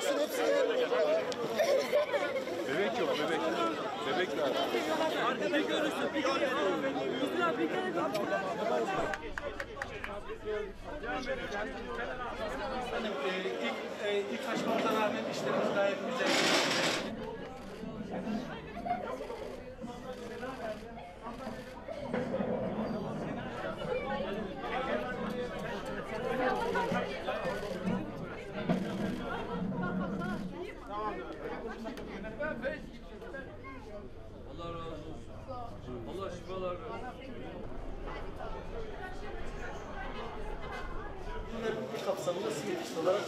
gelsin hepsini verin. Bebek yok bebek. Bebek lazım. Arkada görürsün. Bir kere Güzel bir kere e, e, ilk Bunların bir kapsamında simitist olarak